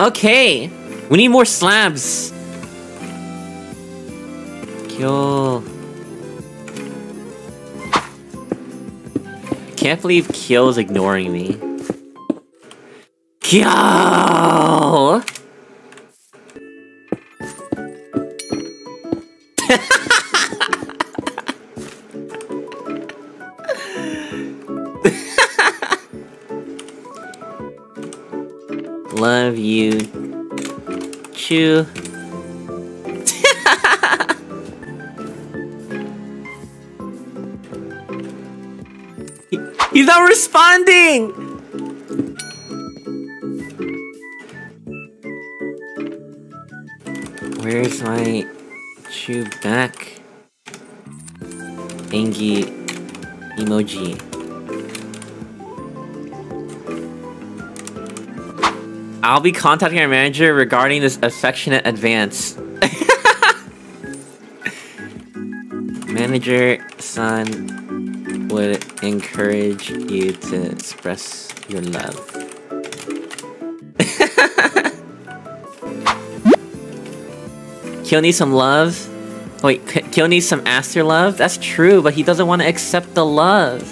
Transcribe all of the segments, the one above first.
Okay. We need more slabs. Kill. Can't believe Kyo's ignoring me. Kyo! Love you. Chew. He- He's not responding! Where's my chew back? Angie emoji. I'll be contacting our manager regarding this affectionate advance. manager son would encourage you to express your love. Kyo needs some love. Wait, Kyo needs some Aster love? That's true, but he doesn't want to accept the love.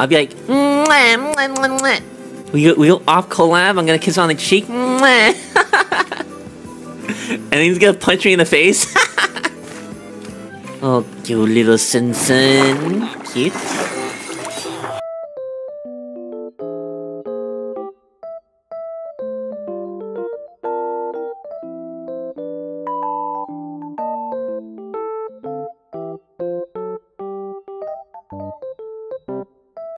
I'll be like, mwah, mwah, mwah, mwah. We we go off collab, I'm gonna kiss on the cheek. and he's gonna punch me in the face. oh, you little Sin. Cute.